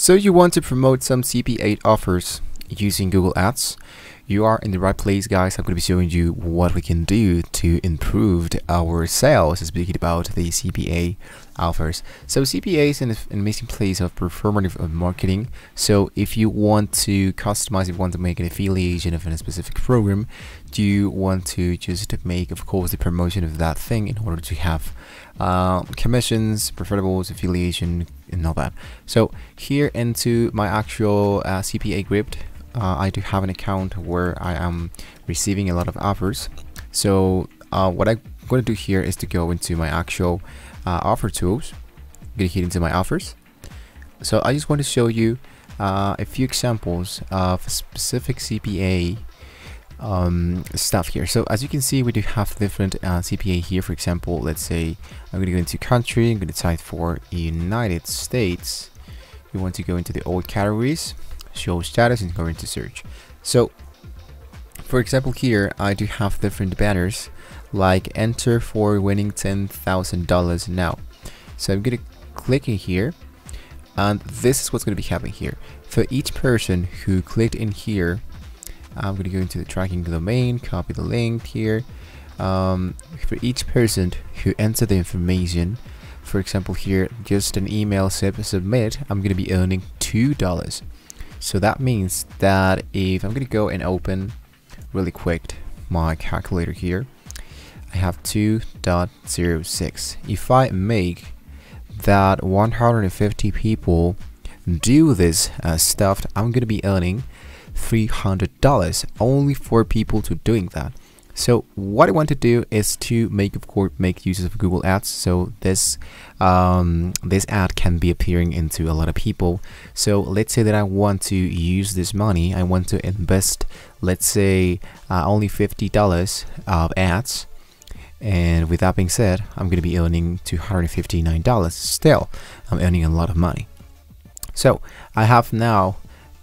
So you want to promote some CPA offers using Google Ads? You are in the right place guys. I'm going to be showing you what we can do to improve our sales speaking about the CPA offers. So CPA is an, an amazing place of performative marketing. So if you want to customize, if you want to make an affiliation of a specific program, do you want to just make of course the promotion of that thing in order to have uh, commissions, preferables, affiliation, and all that. So here into my actual uh, CPA script, uh, I do have an account where I am receiving a lot of offers. So uh, what I'm going to do here is to go into my actual uh, offer tools. I'm to hit into my offers. So I just want to show you uh, a few examples of specific CPA um, stuff here. So as you can see, we do have different uh, CPA here. For example, let's say I'm going to go into country. I'm going to type for United States. You want to go into the old categories, show status, and go into search. So for example, here I do have different banners like enter for winning $10,000 now. So I'm going to click in here and this is what's going to be happening here. For each person who clicked in here, I'm going to go into the tracking domain, copy the link here. Um, for each person who entered the information, for example here, just an email submit, I'm going to be earning $2. So that means that if I'm going to go and open really quick my calculator here, I have 2.06. If I make that 150 people do this uh, stuff, I'm to be earning $300 only for people to doing that. So what I want to do is to make of course make use of Google Ads. So this um, this ad can be appearing into a lot of people. So let's say that I want to use this money. I want to invest, let's say, uh, only fifty dollars of ads. And with that being said, I'm going to be earning $259. Still, I'm earning a lot of money. So I have now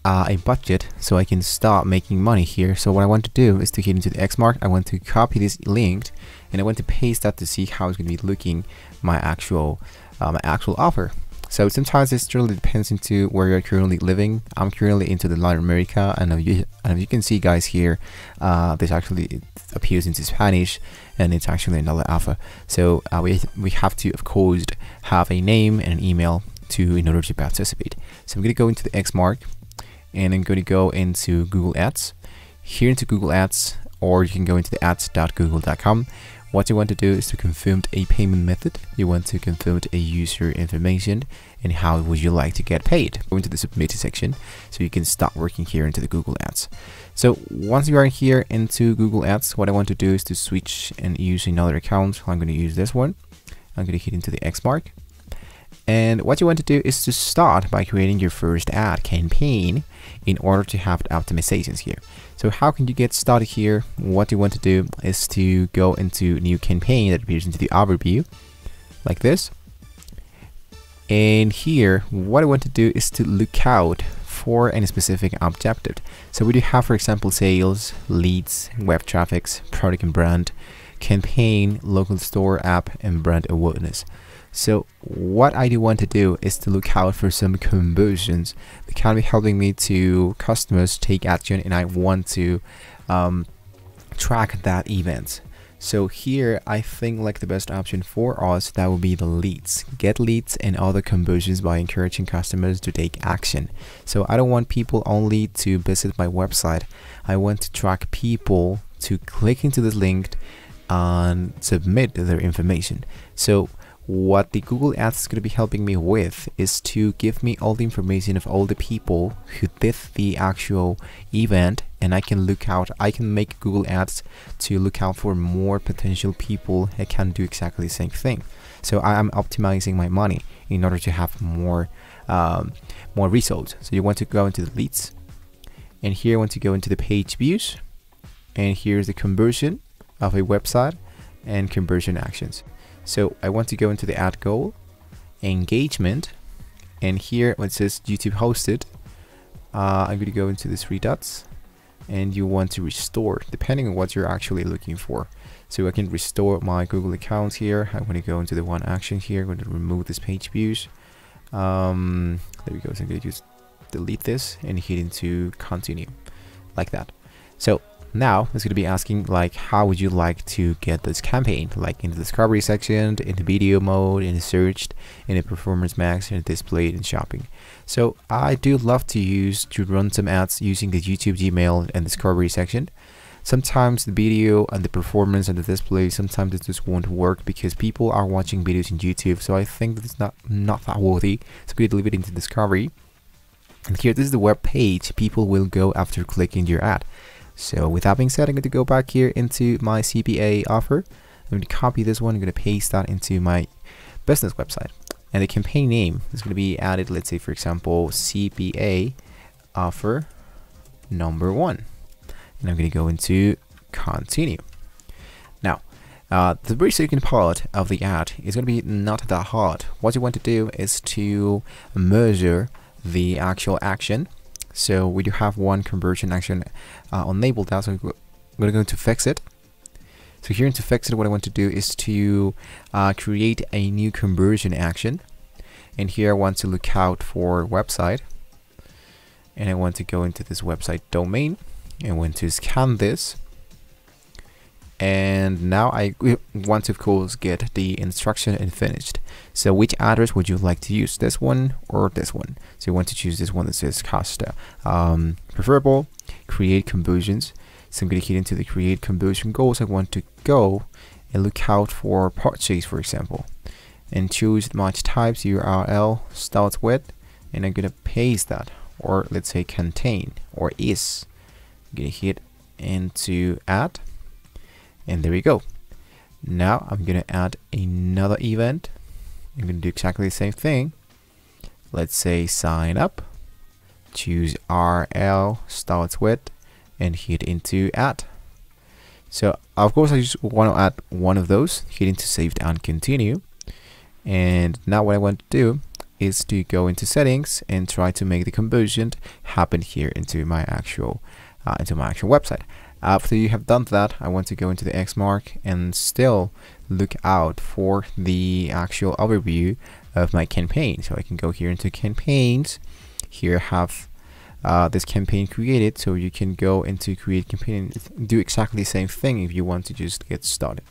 uh, a budget so I can start making money here. So what I want to do is to hit into the X mark. I want to copy this link and I want to paste that to see how it's going to be looking my actual uh, my actual offer. So sometimes it really depends into where you're currently living. I'm currently into the Latin America, and if you, and if you can see, guys, here, uh, this actually appears into Spanish, and it's actually another offer. So uh, we we have to, of course, have a name and an email to in order to participate. So I'm to go into the X mark, and I'm going to go into Google Ads. Here into Google Ads, or you can go into the ads.google.com. What you want to do is to confirm a payment method. You want to confirm a user information and how would you like to get paid. Go into the submit section so you can start working here into the Google Ads. So once you are here into Google Ads, what I want to do is to switch and use another account. I'm going to use this one. I'm going to hit into the X mark and what you want to do is to start by creating your first ad campaign in order to have the optimizations here. So how can you get started here? What you want to do is to go into new campaign that appears into the overview like this. And here, what I want to do is to look out for any specific objective. So we do have, for example, sales, leads, web traffics, product and brand, campaign, local store app, and brand awareness. So what I do want to do is to look out for some conversions that can be helping me to customers take action and I want to um, track that event. So here I think like the best option for us that would be the leads. Get leads and other conversions by encouraging customers to take action. So I don't want people only to visit my website. I want to track people to click into this link and submit their information. So what the Google Ads is going to be helping me with is to give me all the information of all the people who did the actual event and I can look out I can make Google Ads to look out for more potential people that can do exactly the same thing. So I am optimizing my money in order to have more um, more results. So you want to go into the leads and here I want to go into the page views and here's the conversion of a website and conversion actions so I want to go into the ad goal, engagement, and here when it says YouTube hosted, uh, I'm going to go into the three dots and you want to restore depending on what you're actually looking for. So I can restore my Google account here. I want to go into the one action here. I'm going to remove this page views. Um, there we go. So I'm going to just delete this and hit into continue like that. So now it's going to be asking like how would you like to get this campaign? Like in the discovery section in the video mode in the searched in the performance max and displayed in shopping. So I do love to use to run some ads using the YouTube Gmail and discovery section. Sometimes the video and the performance and the display sometimes it just won't work because people are watching videos in YouTube. So I think it's not not that worthy. So we leave it into discovery. And here this is the web page people will go after clicking your ad so with that being said, I'm going to go back here into my CPA offer. I'm going to copy this one. I'm going to paste that into my business website. And the campaign name is going to be added, let's say, for example, CPA offer number one. And I'm going to go into continue. Now, uh, the very second part of the ad is going to be not that hard. What you want to do is to measure the actual action so we do have one conversion action uh, enabled now, so I'm going to go to fix it. So here into fix it, what I want to do is to uh, create a new conversion action. And here I want to look out for website. And I want to go into this website domain and want to scan this and now I want to of course get the instruction and finished. So which address would you like to use this one or this one? So you want to choose this one that says Costa. Um, preferable create conversions. So I'm going to hit into the create conversion goals. I want to go and look out for purchase for example and choose match types URL starts with and I'm going to paste that or let's say contain or is. I'm going to hit into add and there we go. Now I'm gonna add another event. I'm gonna do exactly the same thing. Let's say sign up. Choose URL starts with and hit into add. So of course I just want to add one of those hit into saved and continue. And now what I want to do is to go into settings and try to make the conversion happen here into my actual uh, into my actual website after you have done that, I want to go into the X mark and still look out for the actual overview of my campaign. So I can go here into campaigns. Here I have uh, this campaign created so you can go into create campaign and do exactly the same thing if you want to just get started.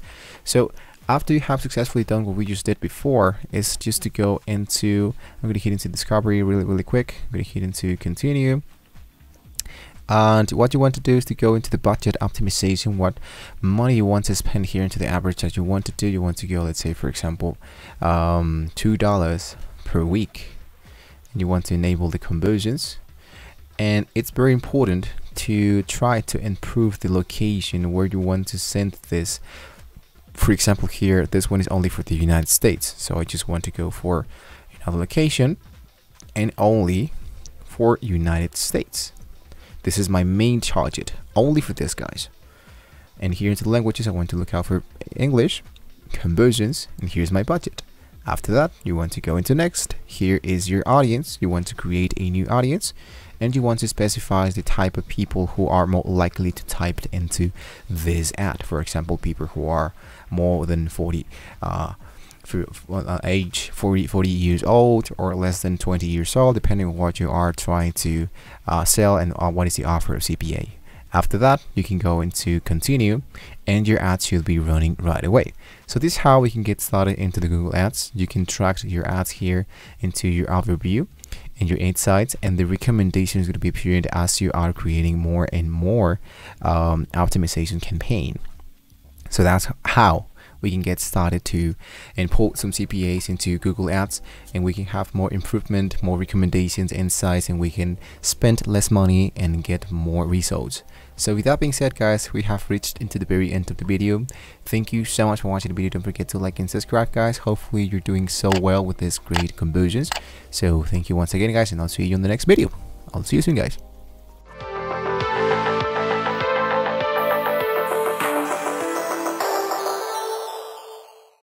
So after you have successfully done what we just did before is just to go into I'm going to hit into discovery really really quick I'm going to hit into continue and what you want to do is to go into the budget optimization what money you want to spend here into the average that you want to do. You want to go let's say for example um, two dollars per week. And you want to enable the conversions. And it's very important to try to improve the location where you want to send this. For example here this one is only for the United States. So I just want to go for another location and only for United States this is my main target, only for this guys. And here into the languages, I want to look out for English, conversions, and here's my budget. After that, you want to go into next. Here is your audience. You want to create a new audience and you want to specify the type of people who are more likely to type into this ad. For example, people who are more than 40 uh, for, uh, age 40, 40 years old or less than 20 years old, depending on what you are trying to uh, sell and uh, what is the offer of CPA. After that, you can go into continue and your ads should be running right away. So this is how we can get started into the Google Ads. You can track your ads here into your overview and your insights and the recommendation is going to be appearing as you are creating more and more um, optimization campaign. So that's how we can get started to import some CPAs into Google Ads and we can have more improvement, more recommendations, insights, and we can spend less money and get more results. So with that being said guys, we have reached into the very end of the video. Thank you so much for watching the video. Don't forget to like and subscribe guys. Hopefully you're doing so well with this great conversions. So thank you once again guys and I'll see you in the next video. I'll see you soon guys.